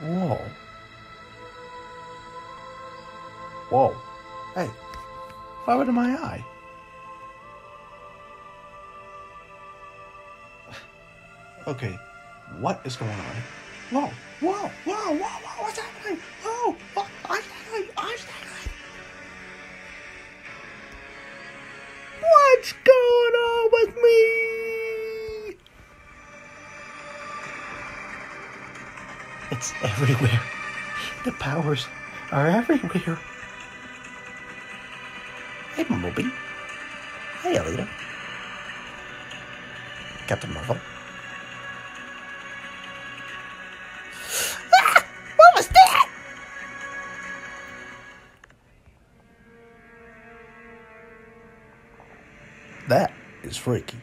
Whoa. Whoa. Hey, happened to my eye? Okay, what is going on? Whoa, whoa, whoa, whoa, whoa, what's happening? Whoa, what? I'm staggering, I'm staggering. What's going on with me? It's everywhere. The powers are everywhere. Hey, Bumblebee. Hey, Alita. Captain Marvel. Ah! What was that? That is freaky.